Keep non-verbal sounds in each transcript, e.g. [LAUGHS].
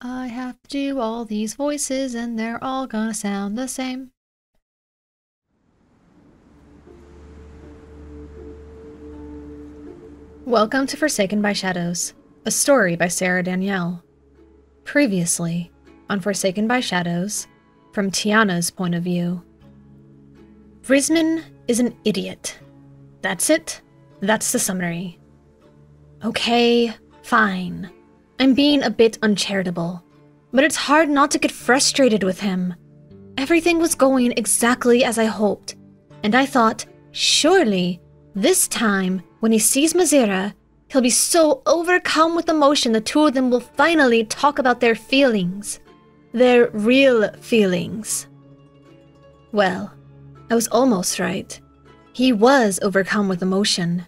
I have to do all these voices and they're all gonna sound the same. Welcome to Forsaken by Shadows, a story by Sarah Danielle. Previously, on Forsaken by Shadows, from Tiana's point of view. Risman is an idiot. That's it. That's the summary. Okay, fine. I'm being a bit uncharitable, but it's hard not to get frustrated with him. Everything was going exactly as I hoped, and I thought, surely, this time, when he sees Mazira, he'll be so overcome with emotion the two of them will finally talk about their feelings. Their real feelings. Well, I was almost right. He was overcome with emotion.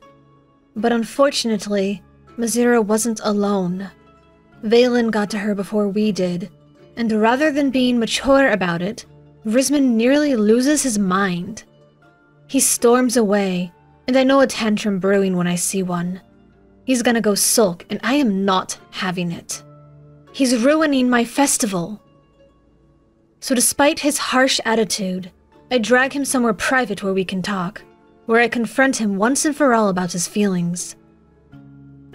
But unfortunately, Mazira wasn't alone. Valen got to her before we did, and rather than being mature about it, Risman nearly loses his mind. He storms away, and I know a tantrum brewing when I see one. He's gonna go sulk, and I am not having it. He's ruining my festival. So, despite his harsh attitude, I drag him somewhere private where we can talk, where I confront him once and for all about his feelings.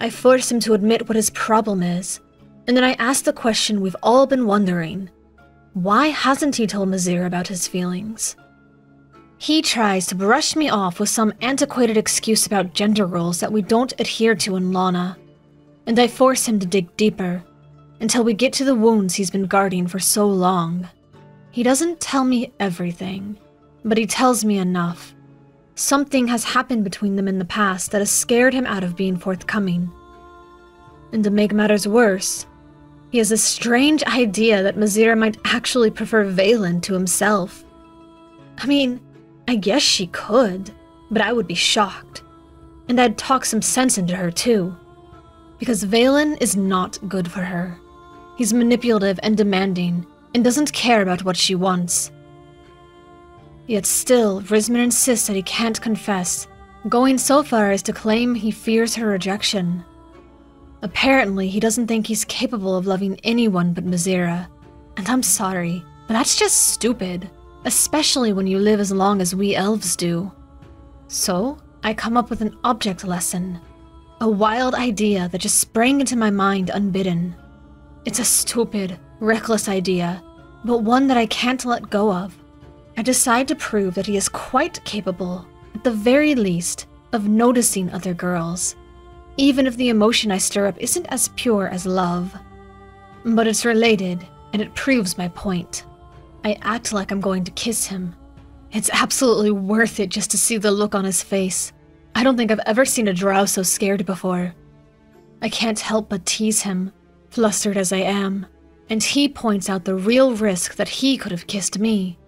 I force him to admit what his problem is, and then I ask the question we've all been wondering why hasn't he told Mazir about his feelings? He tries to brush me off with some antiquated excuse about gender roles that we don't adhere to in Lana, and I force him to dig deeper until we get to the wounds he's been guarding for so long. He doesn't tell me everything, but he tells me enough. Something has happened between them in the past that has scared him out of being forthcoming. And to make matters worse, he has a strange idea that Mazira might actually prefer Valen to himself. I mean, I guess she could, but I would be shocked. And I'd talk some sense into her too. Because Valen is not good for her. He's manipulative and demanding, and doesn't care about what she wants. Yet still, Risman insists that he can't confess, going so far as to claim he fears her rejection. Apparently, he doesn't think he's capable of loving anyone but Mazira. And I'm sorry, but that's just stupid, especially when you live as long as we elves do. So, I come up with an object lesson. A wild idea that just sprang into my mind unbidden. It's a stupid, reckless idea, but one that I can't let go of. I decide to prove that he is quite capable, at the very least, of noticing other girls even if the emotion I stir up isn't as pure as love. But it's related, and it proves my point. I act like I'm going to kiss him. It's absolutely worth it just to see the look on his face. I don't think I've ever seen a drow so scared before. I can't help but tease him, flustered as I am, and he points out the real risk that he could have kissed me.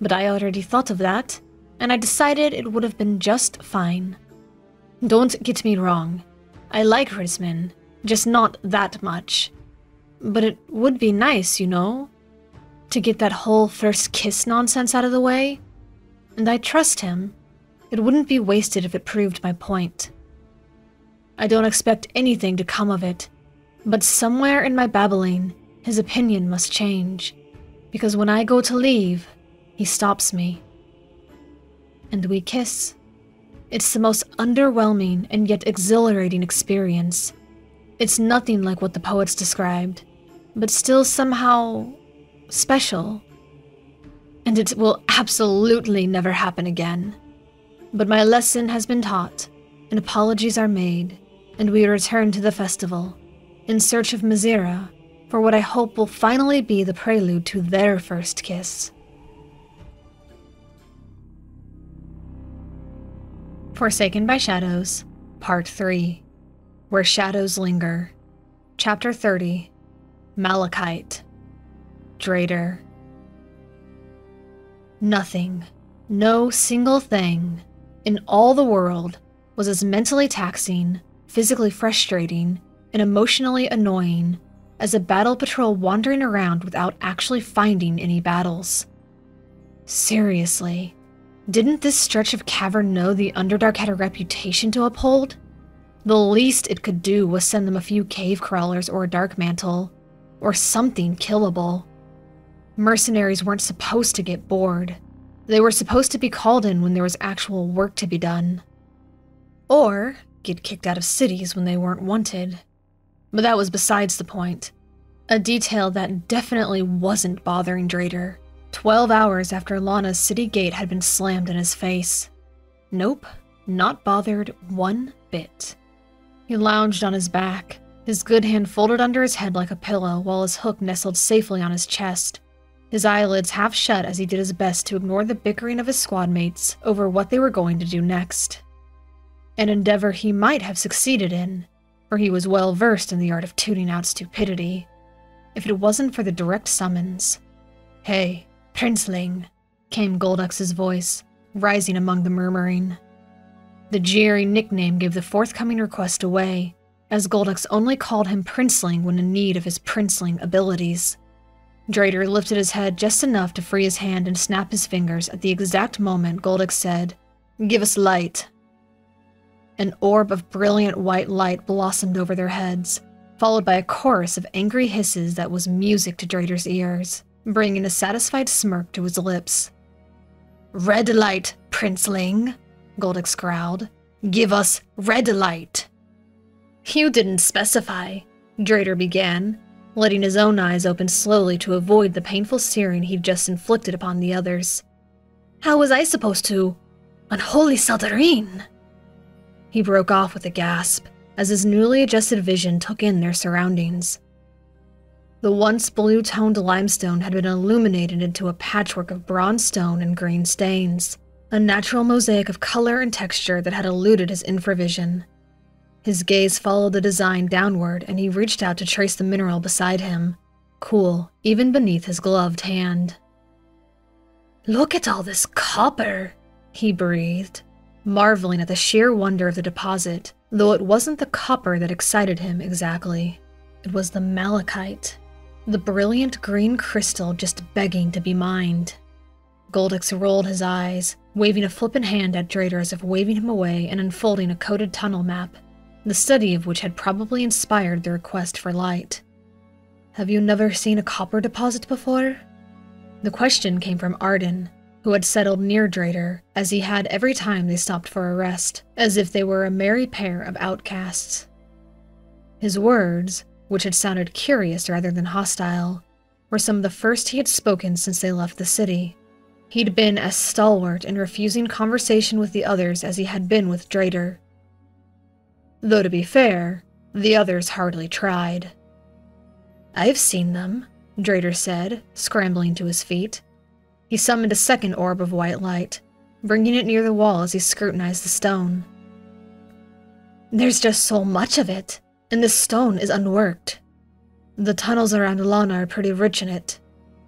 But I already thought of that, and I decided it would have been just fine. Don't get me wrong, I like Risman, just not that much. But it would be nice, you know? To get that whole first kiss nonsense out of the way. And I trust him. It wouldn't be wasted if it proved my point. I don't expect anything to come of it, but somewhere in my babbling, his opinion must change. Because when I go to leave, he stops me. And we kiss. It's the most underwhelming and yet exhilarating experience. It's nothing like what the poets described, but still somehow special. And it will absolutely never happen again. But my lesson has been taught, and apologies are made, and we return to the festival, in search of Mazira, for what I hope will finally be the prelude to their first kiss. Forsaken by Shadows, Part 3 Where Shadows Linger, Chapter 30 Malachite, Dreder. Nothing, no single thing in all the world was as mentally taxing, physically frustrating, and emotionally annoying as a battle patrol wandering around without actually finding any battles. Seriously. Didn't this stretch of cavern know the Underdark had a reputation to uphold? The least it could do was send them a few cave crawlers or a dark mantle. or something killable. Mercenaries weren't supposed to get bored. They were supposed to be called in when there was actual work to be done. Or get kicked out of cities when they weren't wanted. But that was besides the point. A detail that definitely wasn't bothering Dreder. 12 hours after Lana's city gate had been slammed in his face. Nope, not bothered one bit. He lounged on his back, his good hand folded under his head like a pillow while his hook nestled safely on his chest, his eyelids half shut as he did his best to ignore the bickering of his squad mates over what they were going to do next. An endeavor he might have succeeded in, for he was well versed in the art of tuning out stupidity, if it wasn't for the direct summons. Hey, Princeling, came Goldux's voice, rising among the murmuring. The jeering nickname gave the forthcoming request away, as Goldux only called him Princeling when in need of his Princeling abilities. Dreder lifted his head just enough to free his hand and snap his fingers at the exact moment Goldux said, Give us light. An orb of brilliant white light blossomed over their heads, followed by a chorus of angry hisses that was music to Dreder's ears, bringing a satisfied smirk to his lips. Red light, Princeling, Goldix growled. Give us red light. You didn't specify, Dreder began, letting his own eyes open slowly to avoid the painful searing he'd just inflicted upon the others. How was I supposed to? Unholy Saldarine! He broke off with a gasp as his newly adjusted vision took in their surroundings. The once blue toned limestone had been illuminated into a patchwork of bronze stone and green stains, a natural mosaic of color and texture that had eluded his infravision. His gaze followed the design downward, and he reached out to trace the mineral beside him, cool even beneath his gloved hand. Look at all this copper, he breathed, marveling at the sheer wonder of the deposit, though it wasn't the copper that excited him exactly. It was the malachite, the brilliant green crystal just begging to be mined. Goldix rolled his eyes, waving a flippant hand at Dreder as if waving him away and unfolding a coded tunnel map the study of which had probably inspired the request for light. Have you never seen a copper deposit before? The question came from Arden, who had settled near Dreder, as he had every time they stopped for a rest, as if they were a merry pair of outcasts. His words, which had sounded curious rather than hostile, were some of the first he had spoken since they left the city. He'd been as stalwart in refusing conversation with the others as he had been with Dreder, Though to be fair, the others hardly tried. I've seen them, Dreder said, scrambling to his feet. He summoned a second orb of white light, bringing it near the wall as he scrutinized the stone. There's just so much of it, and this stone is unworked. The tunnels around Lana are pretty rich in it,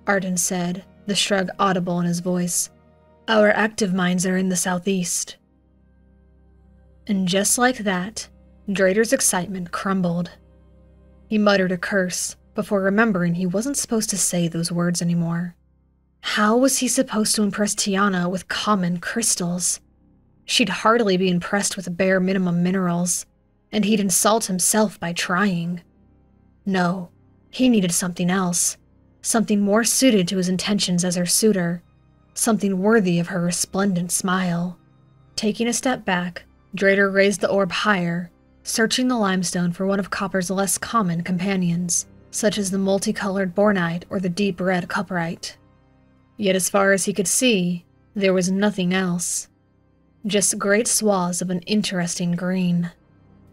Arden said, the shrug audible in his voice. Our active mines are in the southeast. And just like that, Dreder's excitement crumbled. He muttered a curse before remembering he wasn't supposed to say those words anymore. How was he supposed to impress Tiana with common crystals? She'd hardly be impressed with bare minimum minerals, and he'd insult himself by trying. No, he needed something else, something more suited to his intentions as her suitor, something worthy of her resplendent smile. Taking a step back, Dreder raised the orb higher searching the limestone for one of copper's less common companions, such as the multicolored bornite or the deep red cuprite. Yet as far as he could see, there was nothing else. Just great swaths of an interesting green.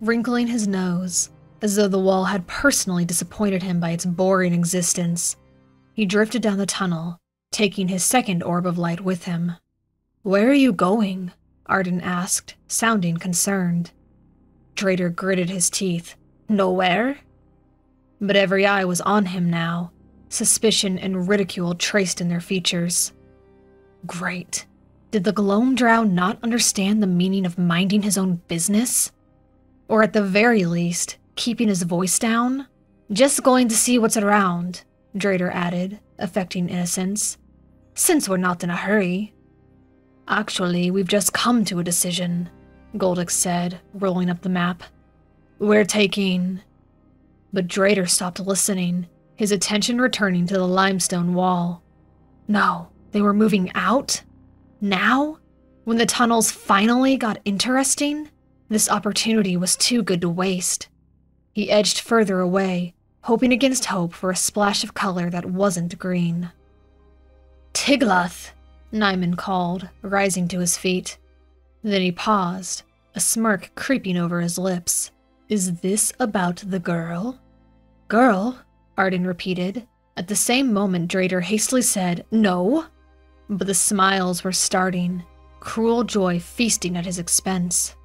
Wrinkling his nose, as though the wall had personally disappointed him by its boring existence, he drifted down the tunnel, taking his second orb of light with him. Where are you going? Arden asked, sounding concerned. Dreder gritted his teeth. Nowhere? But every eye was on him now, suspicion and ridicule traced in their features. Great. Did the Gloam not understand the meaning of minding his own business? Or at the very least, keeping his voice down? Just going to see what's around, Dreder added, affecting innocence. Since we're not in a hurry. Actually, we've just come to a decision. Goldix said, rolling up the map. We're taking. But Dreder stopped listening, his attention returning to the limestone wall. No, they were moving out? Now? When the tunnels finally got interesting? This opportunity was too good to waste. He edged further away, hoping against hope for a splash of color that wasn't green. Tiglath, Nyman called, rising to his feet. Then he paused, a smirk creeping over his lips. Is this about the girl? Girl? Arden repeated. At the same moment, Dreder hastily said, No. But the smiles were starting, cruel joy feasting at his expense.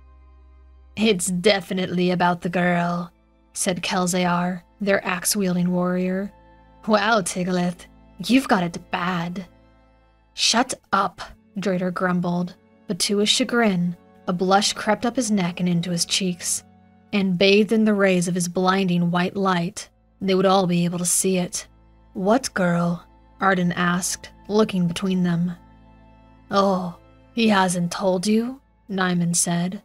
It's definitely about the girl, said Kelzayar, their axe wielding warrior. Wow, Tiglath, you've got it bad. Shut up, Dreder grumbled, but to his chagrin, a blush crept up his neck and into his cheeks, and bathed in the rays of his blinding white light, they would all be able to see it. What girl? Arden asked, looking between them. Oh, he hasn't told you? Nyman said.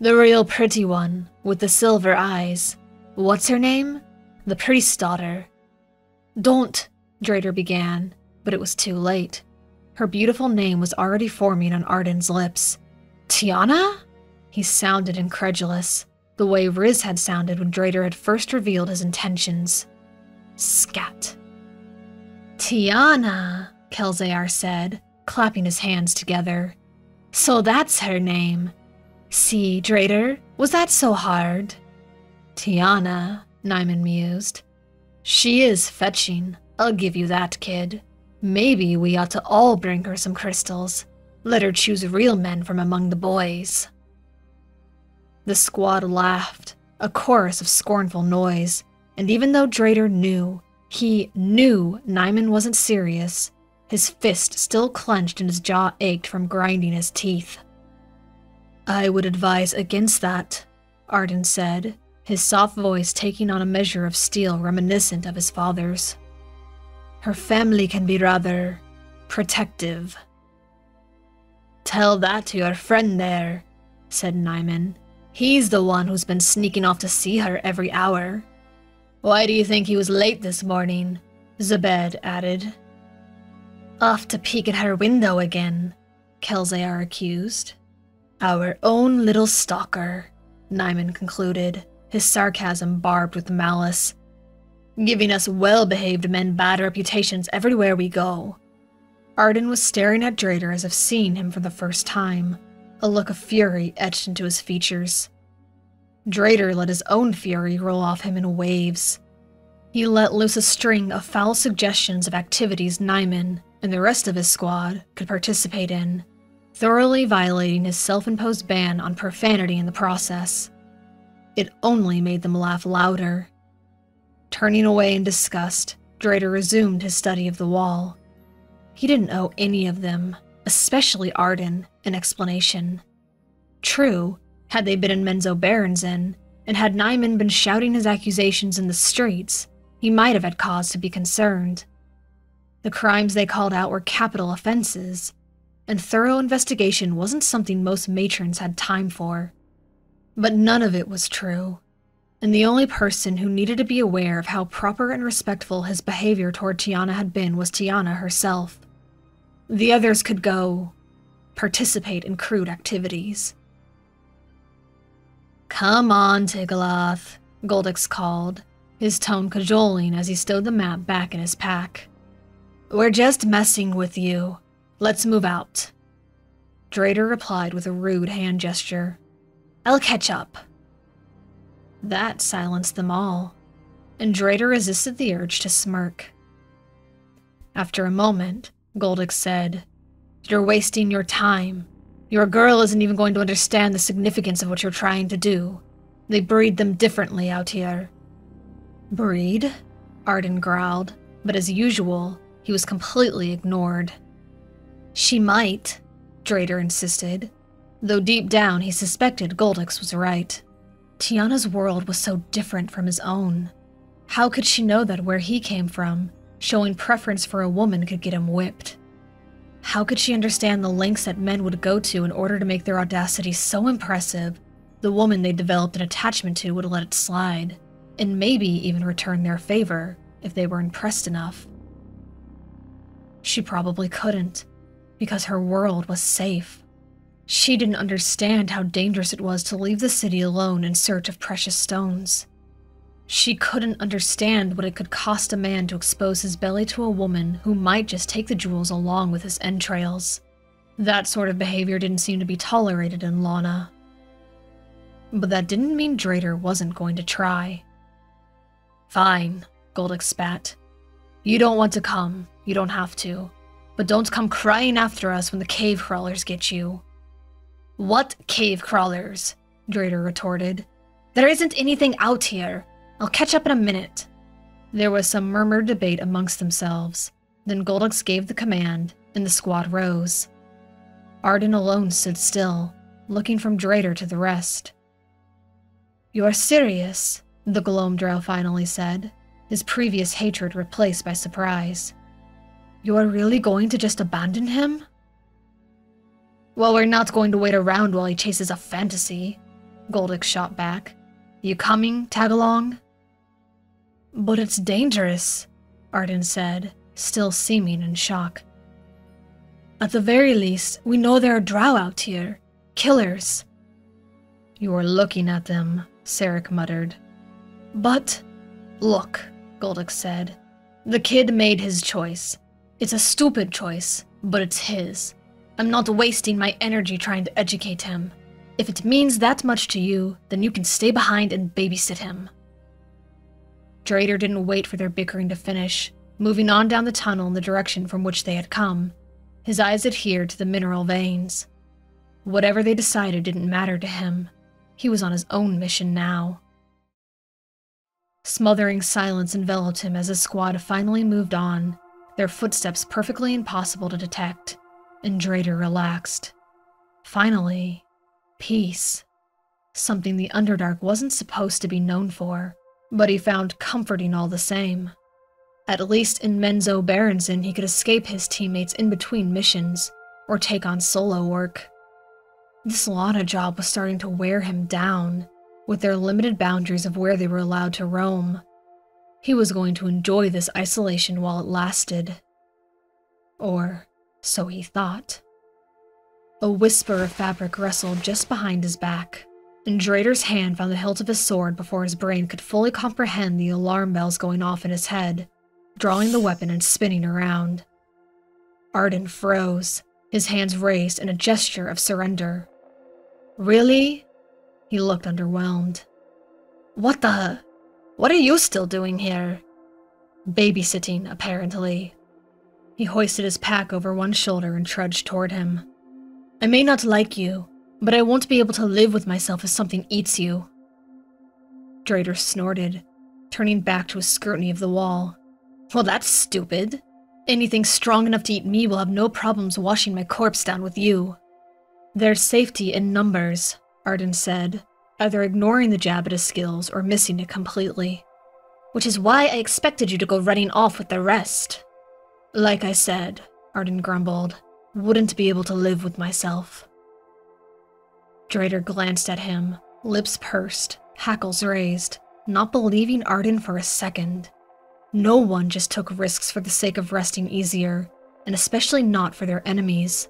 The real pretty one, with the silver eyes. What's her name? The priest's daughter. Don't, Dreder began, but it was too late. Her beautiful name was already forming on Arden's lips. Tiana? He sounded incredulous, the way Riz had sounded when Dreder had first revealed his intentions. Scat. Tiana, Kelzayar said, clapping his hands together. So that's her name. See, Dreder, was that so hard? Tiana, Nyman mused. She is fetching, I'll give you that, kid. Maybe we ought to all bring her some crystals. Let her choose real men from among the boys. The squad laughed, a chorus of scornful noise, and even though Dreder knew, he knew Nyman wasn't serious, his fist still clenched and his jaw ached from grinding his teeth. I would advise against that, Arden said, his soft voice taking on a measure of steel reminiscent of his father's. Her family can be rather protective. Tell that to your friend there, said Nyman. He's the one who's been sneaking off to see her every hour. Why do you think he was late this morning? Zebed added. Off to peek at her window again, Kelzayar accused. Our own little stalker, Nyman concluded, his sarcasm barbed with malice giving us well behaved men bad reputations everywhere we go. Arden was staring at Dreder as if seeing him for the first time, a look of fury etched into his features. Dreder let his own fury roll off him in waves. He let loose a string of foul suggestions of activities Nyman and the rest of his squad could participate in, thoroughly violating his self imposed ban on profanity in the process. It only made them laugh louder. Turning away in disgust, Dreder resumed his study of the wall. He didn't owe any of them, especially Arden, an explanation. True, had they been in Menzoberranzan, and had Nyman been shouting his accusations in the streets, he might have had cause to be concerned. The crimes they called out were capital offenses, and thorough investigation wasn't something most matrons had time for. But none of it was true and the only person who needed to be aware of how proper and respectful his behavior toward Tiana had been was Tiana herself. The others could go participate in crude activities. Come on, Tiglath, Goldix called, his tone cajoling as he stowed the map back in his pack. We're just messing with you. Let's move out. Dreder replied with a rude hand gesture. I'll catch up. That silenced them all, and Dreder resisted the urge to smirk. After a moment, Goldix said, You're wasting your time. Your girl isn't even going to understand the significance of what you're trying to do. They breed them differently out here. Breed? Arden growled, but as usual, he was completely ignored. She might, Dreder insisted, though deep down he suspected Goldix was right. Tiana's world was so different from his own. How could she know that where he came from, showing preference for a woman could get him whipped? How could she understand the lengths that men would go to in order to make their audacity so impressive, the woman they developed an attachment to would let it slide, and maybe even return their favor, if they were impressed enough. She probably couldn't, because her world was safe. She didn't understand how dangerous it was to leave the city alone in search of precious stones. She couldn't understand what it could cost a man to expose his belly to a woman who might just take the jewels along with his entrails. That sort of behavior didn't seem to be tolerated in Lana. But that didn't mean Dreder wasn't going to try. Fine, Goldyx spat. You don't want to come, you don't have to. But don't come crying after us when the cave crawlers get you. What cave crawlers? Dreder retorted. There isn't anything out here. I'll catch up in a minute. There was some murmured debate amongst themselves. Then Goldyx gave the command, and the squad rose. Arden alone stood still, looking from Dreder to the rest. You are serious, the Gloamdrow finally said, his previous hatred replaced by surprise. You are really going to just abandon him? Well, we're not going to wait around while he chases a fantasy, Goldyx shot back. You coming, Tagalong? But it's dangerous, Arden said, still seeming in shock. At the very least, we know there are drow out here. Killers. You are looking at them, Sarek muttered. But, look, Goldyx said. The kid made his choice. It's a stupid choice, but it's his. I'm not wasting my energy trying to educate him. If it means that much to you, then you can stay behind and babysit him. Dreder didn't wait for their bickering to finish, moving on down the tunnel in the direction from which they had come. His eyes adhered to the mineral veins. Whatever they decided didn't matter to him. He was on his own mission now. Smothering silence enveloped him as his squad finally moved on, their footsteps perfectly impossible to detect, and Dreder relaxed. Finally, peace. Something the Underdark wasn't supposed to be known for, but he found comforting all the same. At least in Menzoberranzan, he could escape his teammates in between missions, or take on solo work. This Lana job was starting to wear him down, with their limited boundaries of where they were allowed to roam. He was going to enjoy this isolation while it lasted. Or so he thought. A whisper of fabric rustled just behind his back, and Dreder's hand found the hilt of his sword before his brain could fully comprehend the alarm bells going off in his head, drawing the weapon and spinning around. Arden froze, his hands raised in a gesture of surrender. Really? He looked underwhelmed. What the? What are you still doing here? Babysitting, apparently. He hoisted his pack over one shoulder and trudged toward him. I may not like you, but I won't be able to live with myself if something eats you. Dreder snorted, turning back to a scrutiny of the wall. Well, that's stupid. Anything strong enough to eat me will have no problems washing my corpse down with you. There's safety in numbers, Arden said, either ignoring the jab at his skills or missing it completely. Which is why I expected you to go running off with the rest. Like I said, Arden grumbled, wouldn't be able to live with myself. Dreder glanced at him, lips pursed, hackles raised, not believing Arden for a second. No one just took risks for the sake of resting easier, and especially not for their enemies.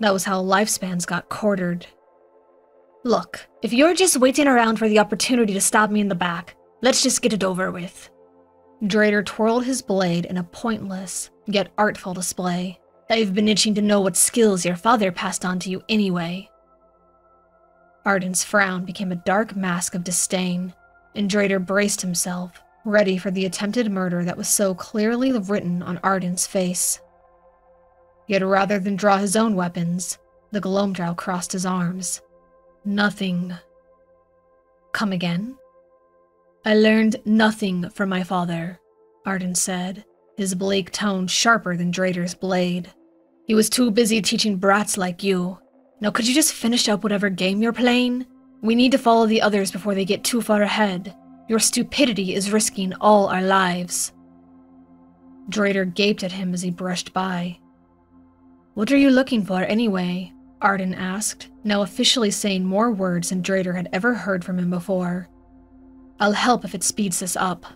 That was how lifespans got quartered Look, if you're just waiting around for the opportunity to stab me in the back, let's just get it over with. Dreder twirled his blade in a pointless, yet artful display. I've been itching to know what skills your father passed on to you anyway. Arden's frown became a dark mask of disdain, and Dreder braced himself, ready for the attempted murder that was so clearly written on Arden's face. Yet rather than draw his own weapons, the Gloamdrow crossed his arms. Nothing. Come again? I learned nothing from my father, Arden said, his bleak tone sharper than Dreder's blade. He was too busy teaching brats like you. Now could you just finish up whatever game you're playing? We need to follow the others before they get too far ahead. Your stupidity is risking all our lives. Dreder gaped at him as he brushed by. What are you looking for, anyway? Arden asked, now officially saying more words than Dreder had ever heard from him before. I'll help if it speeds this up.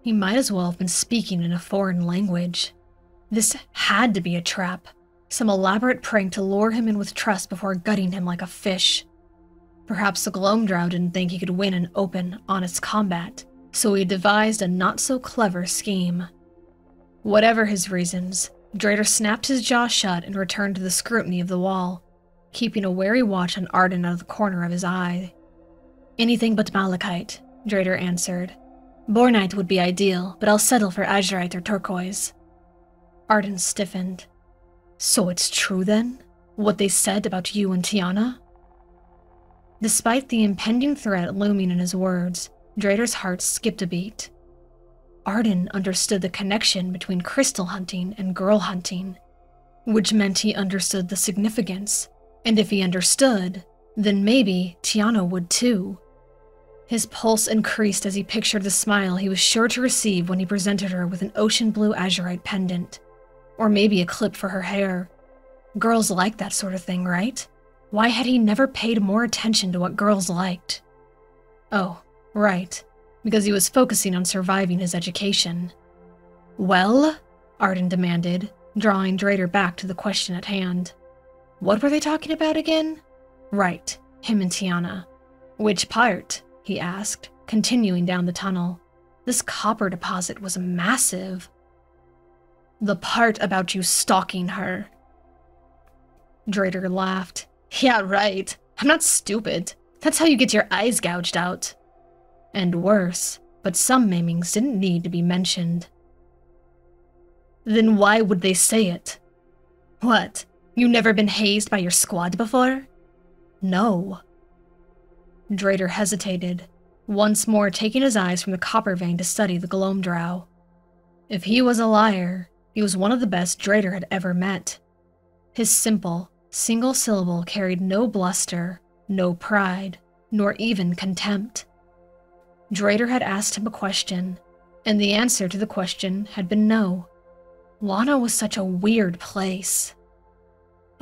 He might as well have been speaking in a foreign language. This had to be a trap, some elaborate prank to lure him in with trust before gutting him like a fish. Perhaps the Gloamdrow didn't think he could win an open, honest combat, so he devised a not so clever scheme. Whatever his reasons, Dreder snapped his jaw shut and returned to the scrutiny of the wall, keeping a wary watch on Arden out of the corner of his eye. Anything but malachite, Dreder answered. Bornite would be ideal, but I'll settle for azurite or turquoise. Arden stiffened. So it's true then? What they said about you and Tiana? Despite the impending threat looming in his words, Dreder's heart skipped a beat. Arden understood the connection between crystal hunting and girl hunting, which meant he understood the significance, and if he understood, then maybe Tiana would too. His pulse increased as he pictured the smile he was sure to receive when he presented her with an ocean blue azurite pendant, or maybe a clip for her hair. Girls like that sort of thing, right? Why had he never paid more attention to what girls liked? Oh, right, because he was focusing on surviving his education. Well? Arden demanded, drawing Dreder back to the question at hand. What were they talking about again? Right, him and Tiana. Which part? he asked, continuing down the tunnel. This copper deposit was massive. The part about you stalking her. Dreder laughed. Yeah, right. I'm not stupid. That's how you get your eyes gouged out. And worse, but some maimings didn't need to be mentioned. Then why would they say it? What? You never been hazed by your squad before? No. Dreder hesitated, once more taking his eyes from the copper vein to study the Gloamdrow. If he was a liar, he was one of the best Dreder had ever met. His simple, single syllable carried no bluster, no pride, nor even contempt. Dreder had asked him a question, and the answer to the question had been no. Lana was such a weird place.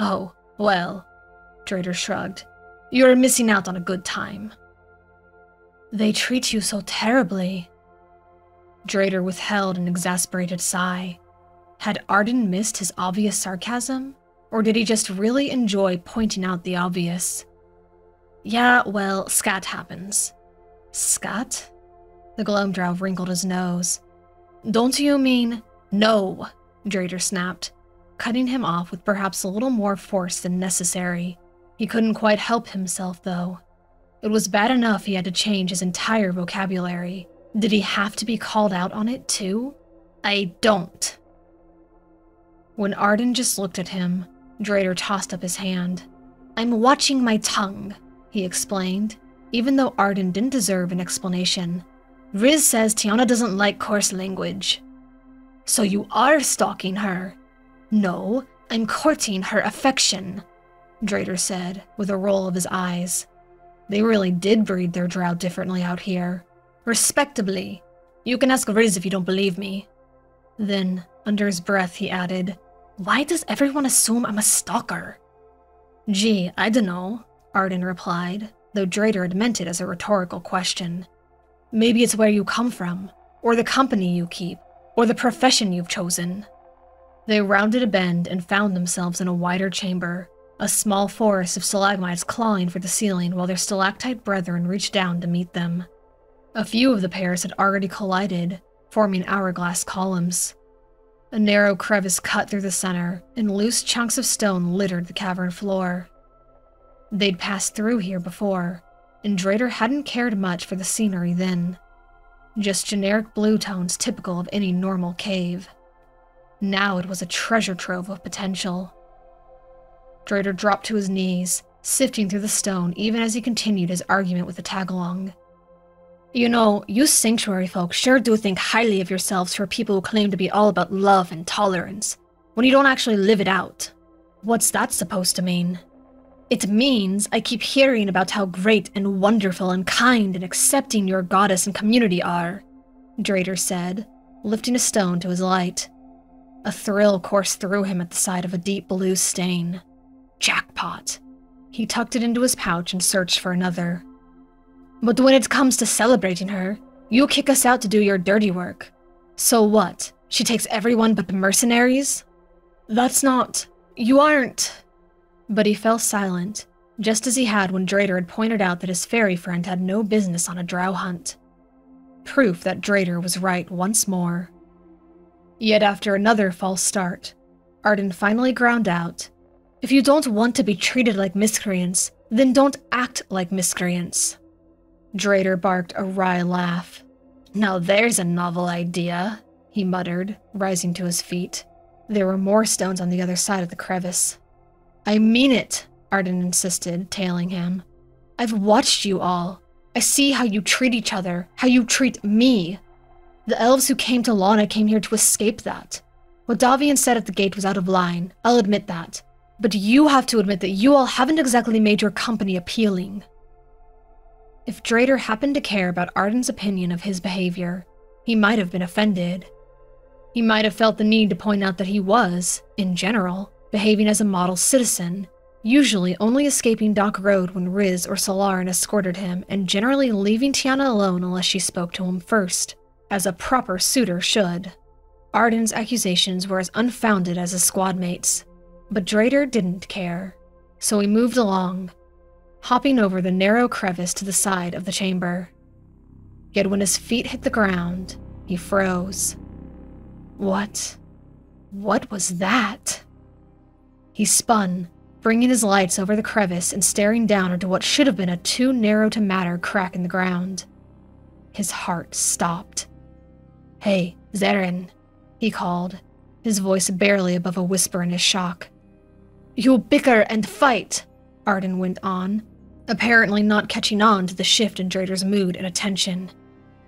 Oh, well, Dreder shrugged. You're missing out on a good time. They treat you so terribly. Dreder withheld an exasperated sigh. Had Arden missed his obvious sarcasm? Or did he just really enjoy pointing out the obvious? Yeah, well, scat happens. Scat? The Gloamdrow wrinkled his nose. Don't you mean. No, Dreder snapped, cutting him off with perhaps a little more force than necessary. He couldn't quite help himself, though. It was bad enough he had to change his entire vocabulary. Did he have to be called out on it, too? I don't. When Arden just looked at him, Dreder tossed up his hand. I'm watching my tongue, he explained, even though Arden didn't deserve an explanation. Riz says Tiana doesn't like coarse language. So you are stalking her? No, I'm courting her affection, Dreder said, with a roll of his eyes. They really did breed their drow differently out here. Respectably. You can ask Riz if you don't believe me. Then, under his breath, he added, why does everyone assume I'm a stalker? Gee, I dunno, Arden replied, though Dreder had meant it as a rhetorical question. Maybe it's where you come from, or the company you keep, or the profession you've chosen. They rounded a bend and found themselves in a wider chamber, a small forest of stalagmites clawing for the ceiling while their stalactite brethren reached down to meet them. A few of the pairs had already collided, forming hourglass columns. A narrow crevice cut through the center, and loose chunks of stone littered the cavern floor. They'd passed through here before, and Dreder hadn't cared much for the scenery then. Just generic blue tones typical of any normal cave. Now it was a treasure trove of potential. Dreder dropped to his knees, sifting through the stone even as he continued his argument with the tagalong. You know, you sanctuary folk sure do think highly of yourselves for people who claim to be all about love and tolerance, when you don't actually live it out. What's that supposed to mean? It means I keep hearing about how great and wonderful and kind and accepting your goddess and community are, Dreder said, lifting a stone to his light. A thrill coursed through him at the sight of a deep blue stain. Jackpot. He tucked it into his pouch and searched for another. But when it comes to celebrating her, You kick us out to do your dirty work. So what? She takes everyone but the mercenaries? That's not. You aren't. But he fell silent, just as he had when Dreder had pointed out that his fairy friend had no business on a drow hunt. Proof that Dreder was right once more. Yet after another false start, Arden finally ground out If you don't want to be treated like miscreants, then don't act like miscreants. Dreder barked a wry laugh. Now there's a novel idea, he muttered, rising to his feet. There were more stones on the other side of the crevice. I mean it, Arden insisted, tailing him. I've watched you all. I see how you treat each other, how you treat me. The elves who came to Lana came here to escape that. What Davian said at the gate was out of line, I'll admit that. But you have to admit that you all haven't exactly made your company appealing. If Dreder happened to care about Arden's opinion of his behavior, he might have been offended. He might have felt the need to point out that he was, in general, behaving as a model citizen, usually only escaping Dock Road when Riz or Solaran escorted him, and generally leaving Tiana alone unless she spoke to him first, as a proper suitor should. Arden's accusations were as unfounded as his squad mates, but Dreder didn't care, so he moved along, hopping over the narrow crevice to the side of the chamber. Yet when his feet hit the ground, he froze. What? What was that? He spun, bringing his lights over the crevice and staring down into what should have been a too narrow to matter crack in the ground. His heart stopped. Hey, Zarin, he called, his voice barely above a whisper in his shock. You bicker and fight, Arden went on, apparently not catching on to the shift in Dreder's mood and attention.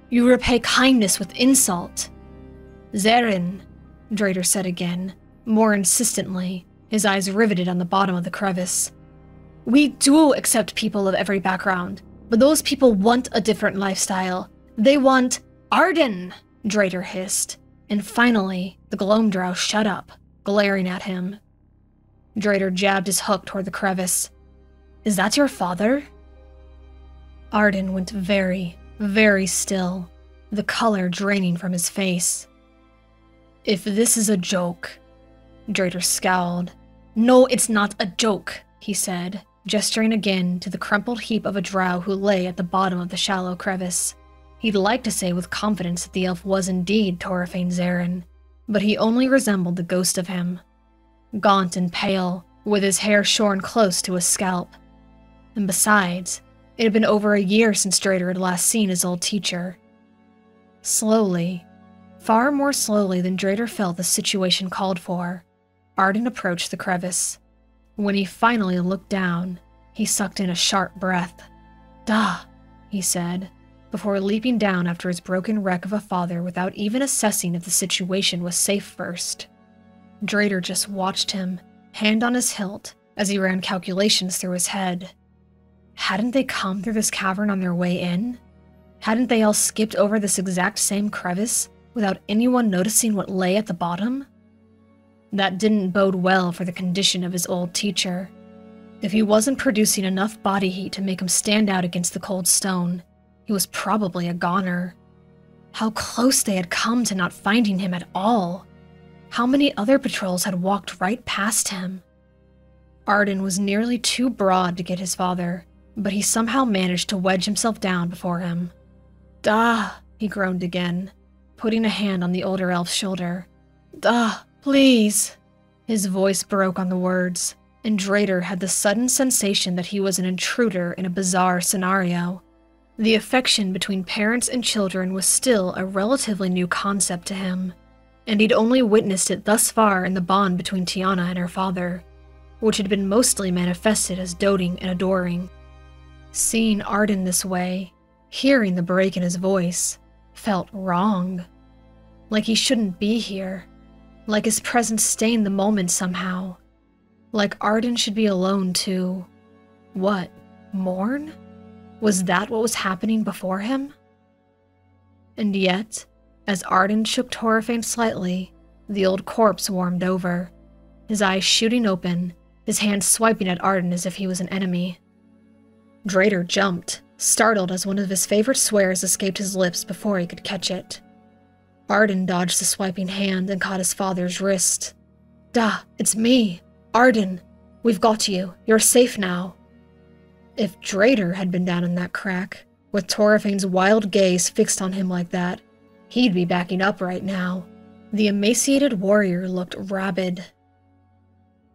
You repay kindness with insult. Zarin, Dreder said again, more insistently, his eyes riveted on the bottom of the crevice. We do accept people of every background, but those people want a different lifestyle. They want Arden, Dreder hissed, and finally, the Gloamdrow shut up, glaring at him. Dreder jabbed his hook toward the crevice. Is that your father? Arden went very, very still, the color draining from his face. If this is a joke, Dreder scowled. No, it's not a joke, he said, gesturing again to the crumpled heap of a drow who lay at the bottom of the shallow crevice. He'd like to say with confidence that the elf was indeed Torafane Zarin, but he only resembled the ghost of him. Gaunt and pale, with his hair shorn close to his scalp. And besides, it had been over a year since Dreder had last seen his old teacher. Slowly, far more slowly than Dreder felt the situation called for, Arden approached the crevice. When he finally looked down, he sucked in a sharp breath. Duh, he said, before leaping down after his broken wreck of a father without even assessing if the situation was safe first. Dreder just watched him, hand on his hilt, as he ran calculations through his head. Hadn't they come through this cavern on their way in? Hadn't they all skipped over this exact same crevice without anyone noticing what lay at the bottom? That didn't bode well for the condition of his old teacher. If he wasn't producing enough body heat to make him stand out against the cold stone, he was probably a goner. How close they had come to not finding him at all. How many other patrols had walked right past him? Arden was nearly too broad to get his father, but he somehow managed to wedge himself down before him. Duh, he groaned again, putting a hand on the older elf's shoulder. Duh, please. His voice broke on the words, and Dreder had the sudden sensation that he was an intruder in a bizarre scenario. The affection between parents and children was still a relatively new concept to him, and he'd only witnessed it thus far in the bond between Tiana and her father, which had been mostly manifested as doting and adoring. Seeing Arden this way, hearing the break in his voice, felt wrong. Like he shouldn't be here. Like his presence stained the moment somehow. Like Arden should be alone to. What? Mourn? Was that what was happening before him? And yet, as Arden shook Torafane slightly, the old corpse warmed over, his eyes shooting open, his hand swiping at Arden as if he was an enemy. Dreder jumped, startled as one of his favorite swears escaped his lips before he could catch it. Arden dodged the swiping hand and caught his father's wrist. Da, it's me, Arden. We've got you. You're safe now. If Dreder had been down in that crack, with Torfane's wild gaze fixed on him like that, he'd be backing up right now. The emaciated warrior looked rabid.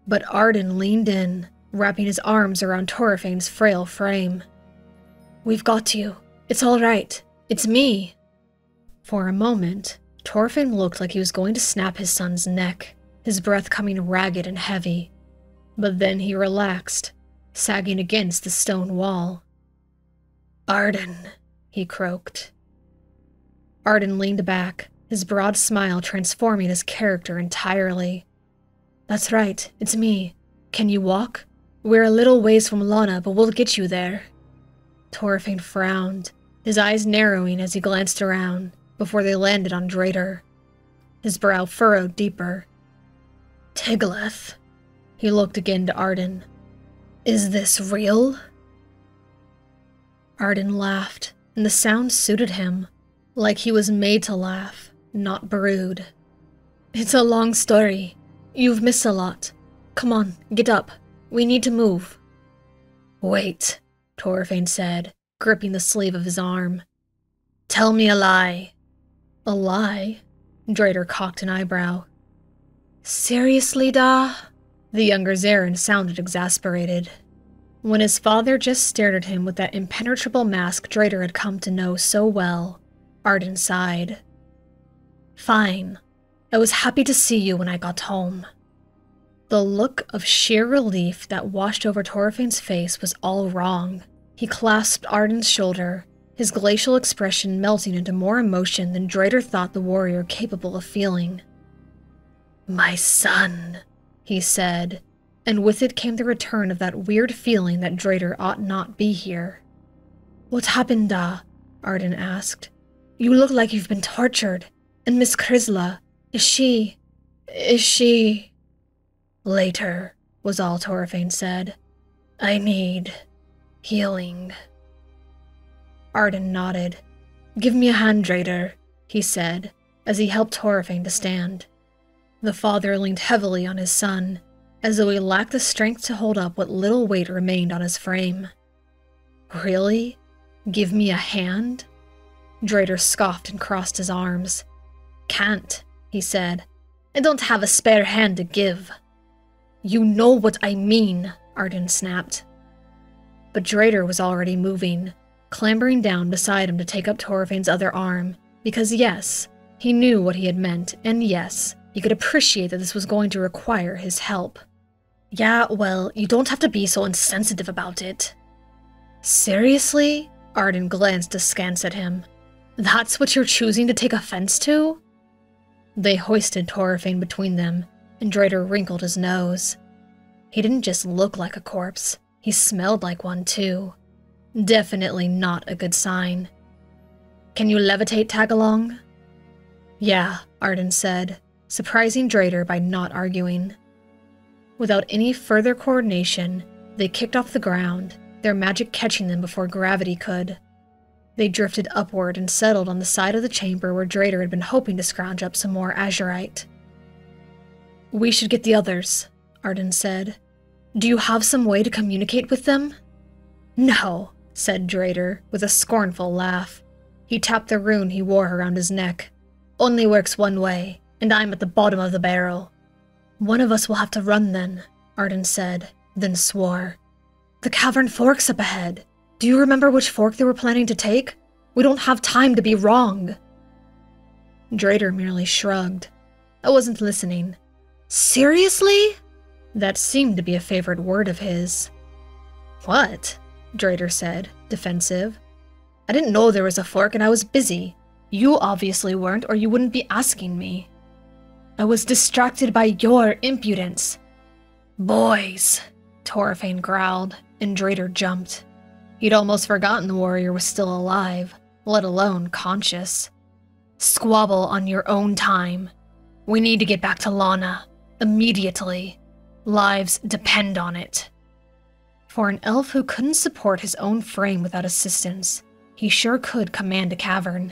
But Arden leaned in, wrapping his arms around Torfane's frail frame. We've got you. It's all right. It's me. For a moment, Torfane looked like he was going to snap his son's neck, his breath coming ragged and heavy. But then he relaxed, sagging against the stone wall. Arden, he croaked. Arden leaned back, his broad smile transforming his character entirely. That's right, it's me. Can you walk? We're a little ways from Lana, but we'll get you there. Torfane frowned, his eyes narrowing as he glanced around before they landed on Dreder. His brow furrowed deeper. Tiglath. He looked again to Arden. Is this real? Arden laughed, and the sound suited him, like he was made to laugh, not brood. It's a long story. You've missed a lot. Come on, get up. We need to move. Wait, Torfane said, gripping the sleeve of his arm. Tell me a lie. A lie? Dreder cocked an eyebrow. Seriously, Da? The younger Zarin sounded exasperated. When his father just stared at him with that impenetrable mask Dreder had come to know so well, Arden sighed. Fine. I was happy to see you when I got home. The look of sheer relief that washed over Torfane's face was all wrong. He clasped Arden's shoulder, his glacial expression melting into more emotion than Dreder thought the warrior capable of feeling. My son, he said, and with it came the return of that weird feeling that Dreder ought not be here. What happened, Da? Arden asked. You look like you've been tortured. And Miss Krizla, is she... is she... Later, was all Torfane said. I need... healing. Arden nodded. Give me a hand, Dreder, he said, as he helped Torfane to stand. The father leaned heavily on his son, as though he lacked the strength to hold up what little weight remained on his frame. Really? Give me a hand? Dreder scoffed and crossed his arms. Can't, he said. I don't have a spare hand to give. You know what I mean, Arden snapped. But Dreder was already moving, clambering down beside him to take up Torfane's other arm, because yes, he knew what he had meant, and yes, he could appreciate that this was going to require his help. Yeah, well, you don't have to be so insensitive about it. Seriously? Arden glanced askance at him. That's what you're choosing to take offense to? They hoisted Torfane between them, and Dreder wrinkled his nose. He didn't just look like a corpse, he smelled like one too. Definitely not a good sign. Can you levitate, Tagalong? Yeah, Arden said, surprising Dreder by not arguing. Without any further coordination, they kicked off the ground, their magic catching them before gravity could. They drifted upward and settled on the side of the chamber where Dreder had been hoping to scrounge up some more azurite. We should get the others, Arden said. Do you have some way to communicate with them? No, said Dreder, with a scornful laugh. He tapped the rune he wore around his neck. Only works one way and I'm at the bottom of the barrel. One of us will have to run then, Arden said, then swore. The cavern forks up ahead. Do you remember which fork they were planning to take? We don't have time to be wrong. Dreder merely shrugged. I wasn't listening. Seriously? That seemed to be a favorite word of his. What? Dreder said, defensive. I didn't know there was a fork and I was busy. You obviously weren't, or you wouldn't be asking me. I was distracted by your impudence. Boys, Torfane growled, and Dreder jumped. He'd almost forgotten the warrior was still alive, let alone conscious. Squabble on your own time. We need to get back to Lana. Immediately. Lives depend on it. For an elf who couldn't support his own frame without assistance, he sure could command a cavern.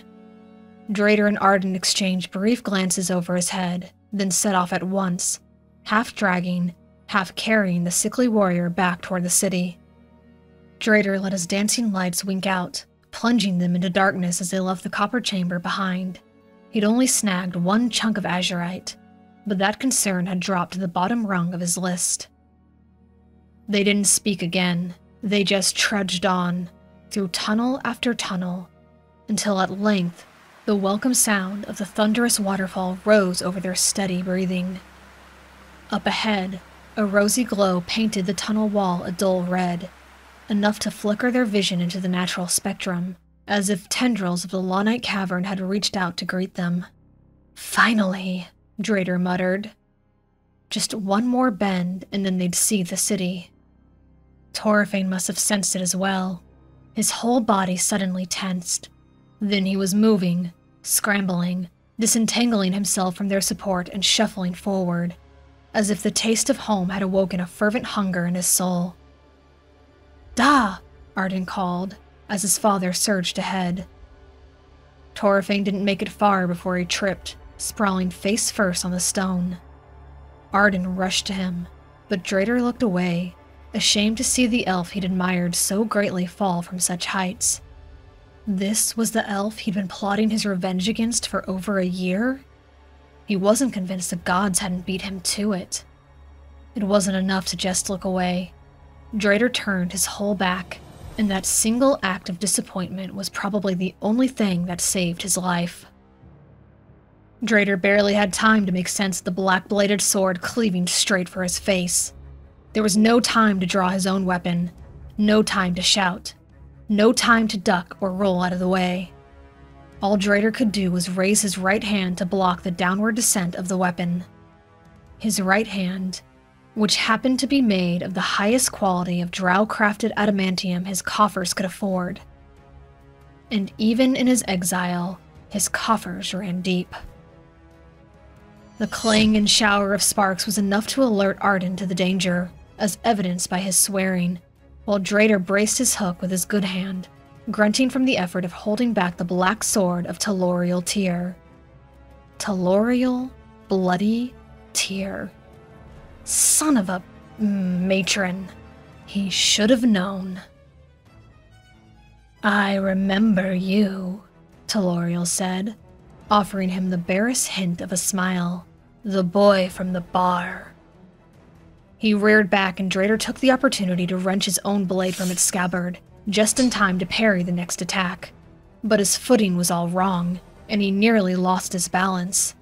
Dreder and Arden exchanged brief glances over his head, then set off at once, half dragging, half carrying the sickly warrior back toward the city. Dreder let his dancing lights wink out, plunging them into darkness as they left the copper chamber behind. He'd only snagged one chunk of azurite, but that concern had dropped to the bottom rung of his list. They didn't speak again, they just trudged on, through tunnel after tunnel, until at length the welcome sound of the thunderous waterfall rose over their steady breathing. Up ahead, a rosy glow painted the tunnel wall a dull red, enough to flicker their vision into the natural spectrum, as if tendrils of the Lawnite cavern had reached out to greet them. Finally, Dreder muttered. Just one more bend, and then they'd see the city. Torfane must have sensed it as well. His whole body suddenly tensed. Then he was moving, scrambling, disentangling himself from their support and shuffling forward, as if the taste of home had awoken a fervent hunger in his soul. Da! Arden called, as his father surged ahead. Torfane didn't make it far before he tripped, sprawling face first on the stone. Arden rushed to him, but Dreder looked away, ashamed to see the elf he'd admired so greatly fall from such heights. This was the elf he'd been plotting his revenge against for over a year? He wasn't convinced the gods hadn't beat him to it. It wasn't enough to just look away. Dreder turned his whole back, and that single act of disappointment was probably the only thing that saved his life. Dreder barely had time to make sense of the black bladed sword cleaving straight for his face. There was no time to draw his own weapon, no time to shout, no time to duck or roll out of the way. All Dreder could do was raise his right hand to block the downward descent of the weapon. His right hand, which happened to be made of the highest quality of drow crafted adamantium his coffers could afford. And even in his exile, his coffers ran deep. The clang and shower of sparks was enough to alert Arden to the danger, as evidenced by his swearing, while Dreder braced his hook with his good hand, grunting from the effort of holding back the black sword of Teloriel Tear. Teloriel Bloody Tear. Son of a matron. He should have known. I remember you, Teloriel said, offering him the barest hint of a smile. The boy from the bar. He reared back, and Dreder took the opportunity to wrench his own blade from its scabbard, just in time to parry the next attack. But his footing was all wrong, and he nearly lost his balance.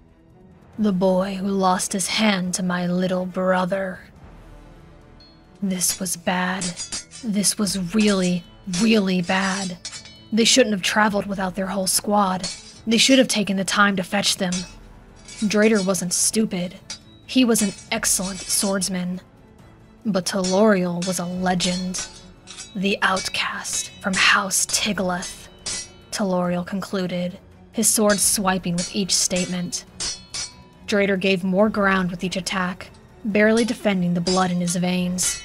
The boy who lost his hand to my little brother. This was bad. This was really, really bad. They shouldn't have traveled without their whole squad. They should have taken the time to fetch them. Dreder wasn't stupid. He was an excellent swordsman. But Teloriel was a legend. The outcast from House Tiglath, Teloriel concluded, his sword swiping with each statement. Dreder gave more ground with each attack, barely defending the blood in his veins.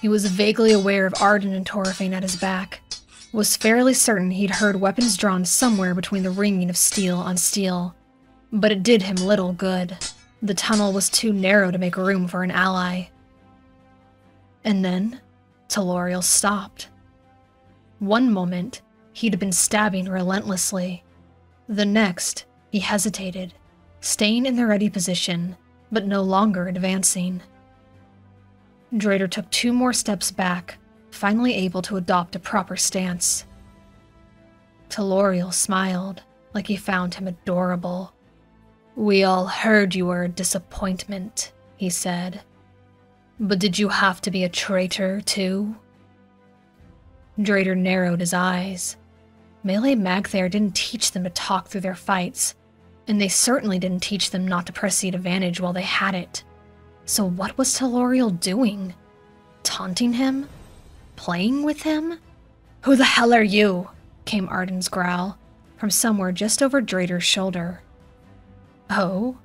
He was vaguely aware of Arden and Torfane at his back, was fairly certain he'd heard weapons drawn somewhere between the ringing of steel on steel, but it did him little good. The tunnel was too narrow to make room for an ally. And then, Teloriel stopped. One moment, he'd been stabbing relentlessly. The next, he hesitated, staying in the ready position, but no longer advancing. Dreder took two more steps back, finally able to adopt a proper stance. Teloriel smiled, like he found him adorable. We all heard you were a disappointment, he said. But did you have to be a traitor, too? Dreder narrowed his eyes. Melee-Magthere didn't teach them to talk through their fights, and they certainly didn't teach them not to press seat advantage while they had it. So what was Teloriel doing? Taunting him? Playing with him? Who the hell are you? came Arden's growl, from somewhere just over Dreder's shoulder. Oh?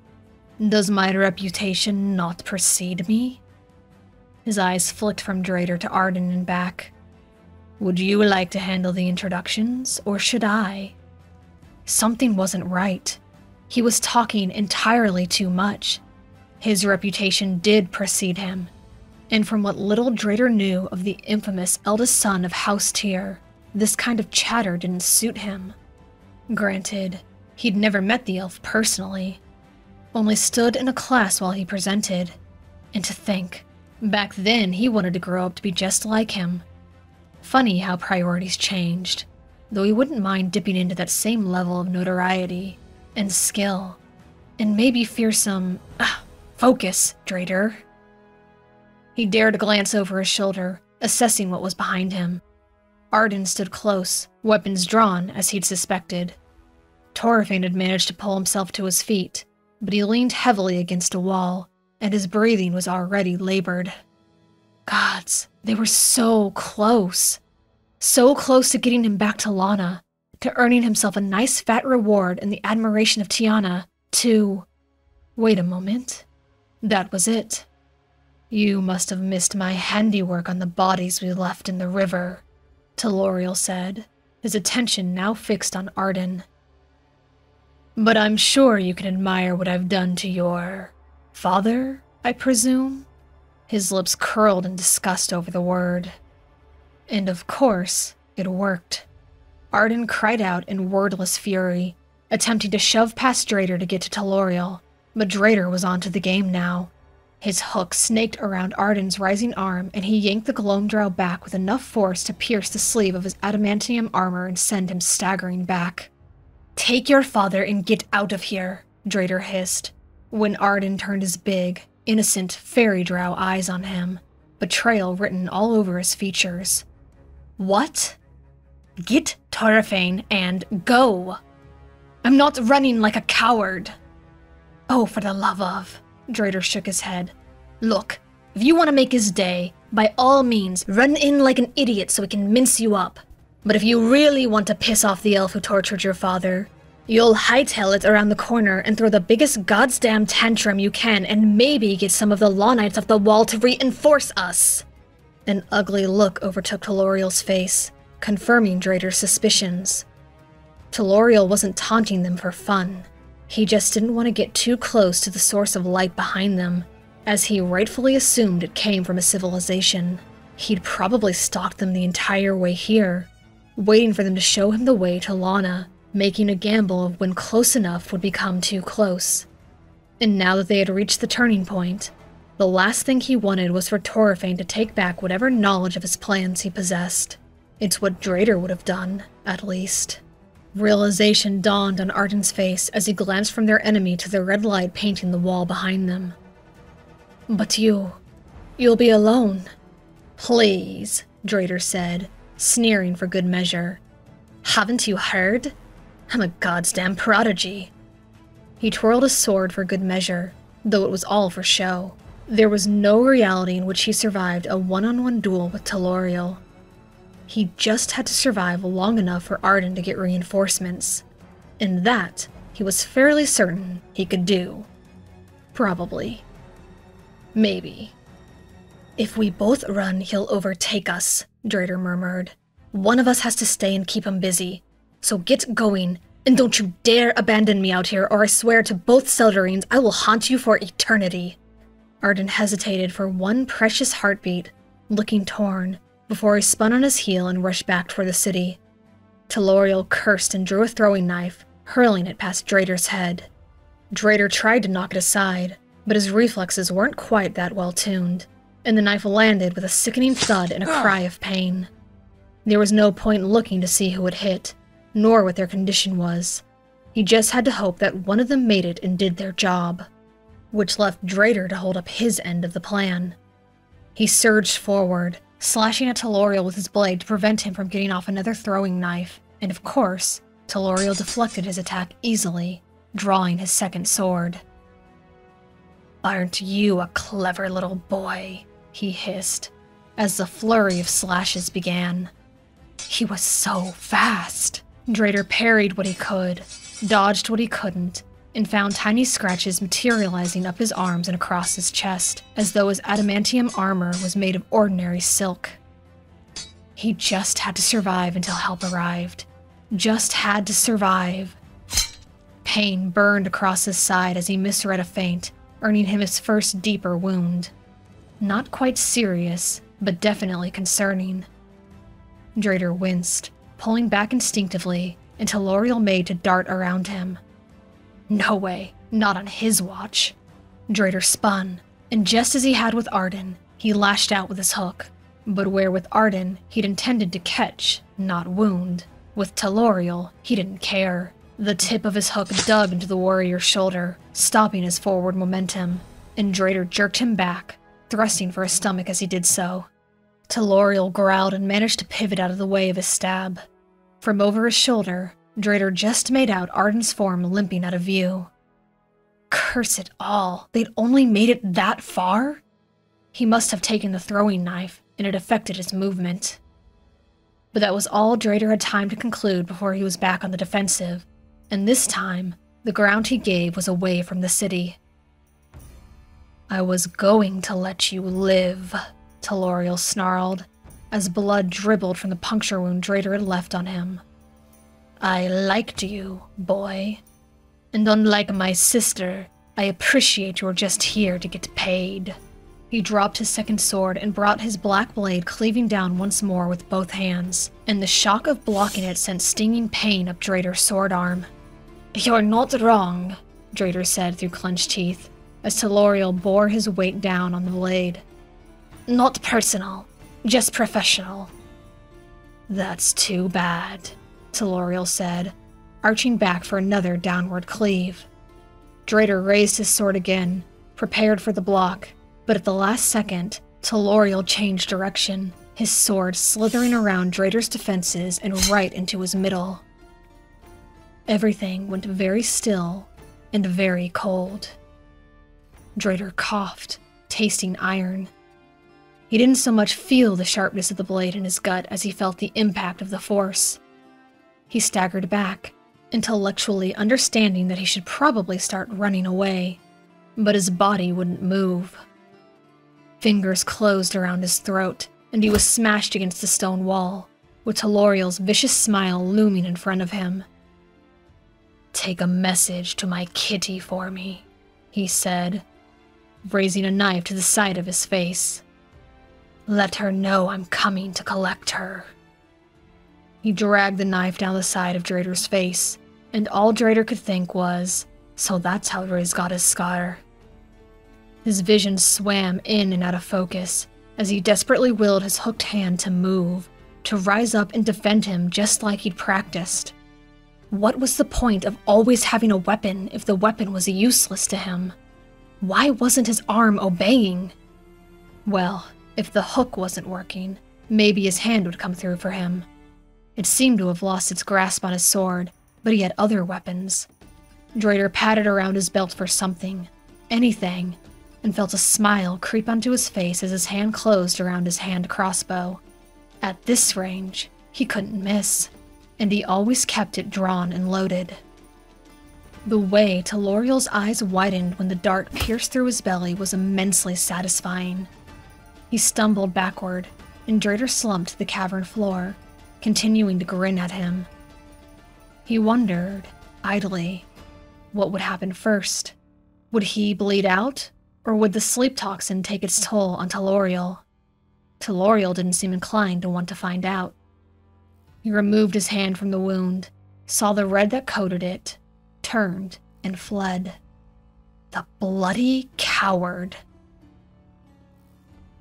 Does my reputation not precede me? His eyes flicked from Dreder to Arden and back. Would you like to handle the introductions, or should I? Something wasn't right. He was talking entirely too much. His reputation did precede him, and from what little Dreder knew of the infamous eldest son of House Tyr, this kind of chatter didn't suit him. Granted, he'd never met the elf personally, only stood in a class while he presented. And to think, back then he wanted to grow up to be just like him. Funny how priorities changed, though he wouldn't mind dipping into that same level of notoriety and skill, and maybe fearsome uh, focus, Dreder. He dared to glance over his shoulder, assessing what was behind him. Arden stood close, weapons drawn, as he'd suspected. Torfane had managed to pull himself to his feet, but he leaned heavily against a wall, and his breathing was already labored. Gods, they were so close. So close to getting him back to Lana, to earning himself a nice fat reward and the admiration of Tiana, to. Wait a moment. That was it. You must have missed my handiwork on the bodies we left in the river, Teloriel said, his attention now fixed on Arden. But I'm sure you can admire what I've done to your father, I presume? His lips curled in disgust over the word. And of course, it worked. Arden cried out in wordless fury, attempting to shove past Dreder to get to Teloriel, but Dreder was onto the game now. His hook snaked around Arden's rising arm, and he yanked the Gloamdrow back with enough force to pierce the sleeve of his adamantium armor and send him staggering back. Take your father and get out of here, Dreder hissed, when Arden turned his big, innocent fairy drow eyes on him, betrayal written all over his features. What? Get Torfane and go! I'm not running like a coward! Oh, for the love of. Dreder shook his head. Look, if you want to make his day, by all means, run in like an idiot so he can mince you up. But if you really want to piss off the elf who tortured your father, you'll hightail it around the corner and throw the biggest goddamn tantrum you can and maybe get some of the Law Knights off the wall to reinforce us. An ugly look overtook Teloriel's face, confirming Dreder's suspicions. Teloriel wasn't taunting them for fun. He just didn't want to get too close to the source of light behind them, as he rightfully assumed it came from a civilization. He'd probably stalked them the entire way here, waiting for them to show him the way to Lana, making a gamble of when close enough would become too close. And now that they had reached the turning point, the last thing he wanted was for Torfane to take back whatever knowledge of his plans he possessed. It's what Dreder would have done, at least. Realization dawned on Arden's face as he glanced from their enemy to the red light painting the wall behind them. But you, you'll be alone. Please, Dreder said, sneering for good measure. Haven't you heard? I'm a goddamn prodigy. He twirled his sword for good measure, though it was all for show. There was no reality in which he survived a one on one duel with Teloriel. He just had to survive long enough for Arden to get reinforcements. And that, he was fairly certain he could do. Probably. Maybe. If we both run, he'll overtake us, Dreder murmured. One of us has to stay and keep him busy. So get going, and don't you dare abandon me out here, or I swear to both Seldarines I will haunt you for eternity. Arden hesitated for one precious heartbeat, looking torn, before he spun on his heel and rushed back toward the city. Teloriel cursed and drew a throwing knife, hurling it past Dreder's head. Dreder tried to knock it aside, but his reflexes weren't quite that well tuned, and the knife landed with a sickening thud and a ah. cry of pain. There was no point looking to see who it hit, nor what their condition was. He just had to hope that one of them made it and did their job, which left Dreder to hold up his end of the plan. He surged forward, slashing at Teloriel with his blade to prevent him from getting off another throwing knife, and of course, Teloriel deflected his attack easily, drawing his second sword. Aren't you a clever little boy? He hissed, as the flurry of slashes began. He was so fast. Dreder parried what he could, dodged what he couldn't, and found tiny scratches materializing up his arms and across his chest, as though his adamantium armor was made of ordinary silk. He just had to survive until help arrived. Just had to survive. Pain burned across his side as he misread a feint, earning him his first deeper wound. Not quite serious, but definitely concerning. Dreder winced, pulling back instinctively until Loriel made to dart around him. No way, not on his watch. Dreder spun, and just as he had with Arden, he lashed out with his hook. But where with Arden, he'd intended to catch, not wound, with Teloriel, he didn't care. The tip of his hook dug into the warrior's shoulder, stopping his forward momentum, and Dreder jerked him back, thrusting for his stomach as he did so. Teloriel growled and managed to pivot out of the way of his stab. From over his shoulder, Dreder just made out Arden's form limping out of view. Curse it all, they'd only made it that far? He must have taken the throwing knife, and it affected his movement. But that was all Dreder had time to conclude before he was back on the defensive, and this time, the ground he gave was away from the city. I was going to let you live, Teloriel snarled, as blood dribbled from the puncture wound Dreder had left on him. I liked you, boy. And unlike my sister, I appreciate you're just here to get paid. He dropped his second sword and brought his black blade cleaving down once more with both hands, and the shock of blocking it sent stinging pain up Dreder's sword arm. You're not wrong, Dreder said through clenched teeth, as Teloriel bore his weight down on the blade. Not personal, just professional. That's too bad, Teloriel said, arching back for another downward cleave. Dreder raised his sword again, prepared for the block, but at the last second, Teloriel changed direction, his sword slithering around Dreder's defenses and right into his middle. Everything went very still and very cold. Dreder coughed, tasting iron. He didn't so much feel the sharpness of the blade in his gut as he felt the impact of the force. He staggered back, intellectually understanding that he should probably start running away, but his body wouldn't move. Fingers closed around his throat, and he was smashed against the stone wall, with Teloriel's vicious smile looming in front of him. Take a message to my kitty for me, he said, raising a knife to the side of his face. Let her know I'm coming to collect her. He dragged the knife down the side of Dreder's face, and all Dreder could think was, so that's how Riz got his scar. His vision swam in and out of focus as he desperately willed his hooked hand to move, to rise up and defend him just like he'd practiced. What was the point of always having a weapon if the weapon was useless to him? Why wasn't his arm obeying? Well, if the hook wasn't working, maybe his hand would come through for him. It seemed to have lost its grasp on his sword, but he had other weapons. Dreder patted around his belt for something, anything, and felt a smile creep onto his face as his hand closed around his hand crossbow. At this range, he couldn't miss, and he always kept it drawn and loaded. The way Teloriel's eyes widened when the dart pierced through his belly was immensely satisfying. He stumbled backward, and Dreder slumped to the cavern floor, continuing to grin at him. He wondered, idly, what would happen first. Would he bleed out, or would the sleep toxin take its toll on Teloriel? Teloriel didn't seem inclined to want to find out. He removed his hand from the wound, saw the red that coated it, turned, and fled. The bloody coward.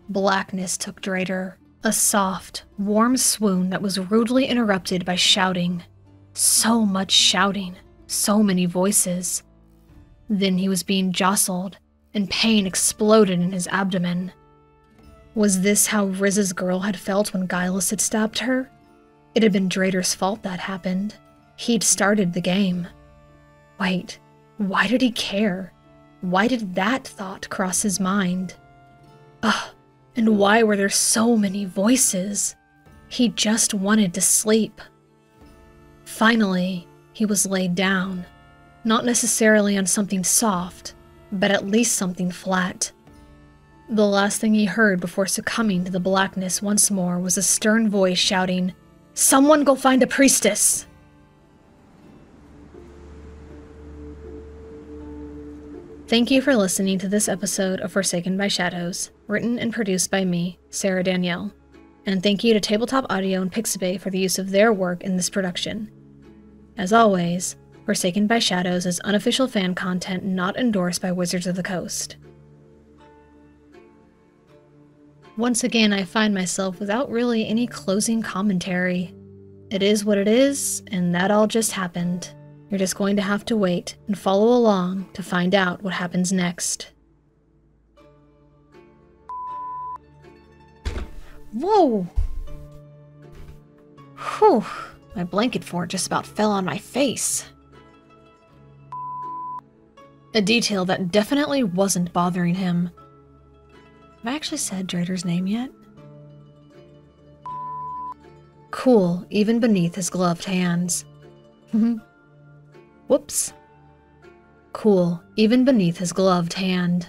Blackness took Dreder, a soft, warm swoon that was rudely interrupted by shouting. So much shouting, so many voices. Then he was being jostled, and pain exploded in his abdomen. Was this how Riz's girl had felt when Guilus had stabbed her? It had been Dreder's fault that happened. He'd started the game. Wait, why did he care? Why did that thought cross his mind? Ugh, and why were there so many voices? He just wanted to sleep. Finally, he was laid down. Not necessarily on something soft, but at least something flat. The last thing he heard before succumbing to the blackness once more was a stern voice shouting, Someone go find a priestess! Thank you for listening to this episode of Forsaken by Shadows, written and produced by me, Sarah Danielle. And thank you to Tabletop Audio and Pixabay for the use of their work in this production. As always, Forsaken by Shadows is unofficial fan content not endorsed by Wizards of the Coast. Once again, I find myself without really any closing commentary. It is what it is, and that all just happened. You're just going to have to wait and follow along to find out what happens next. Whoa! Whew, my blanket fort just about fell on my face. A detail that definitely wasn't bothering him. Have I actually said Dreder's name yet? Cool, even beneath his gloved hands. [LAUGHS] Whoops. Cool, even beneath his gloved hand.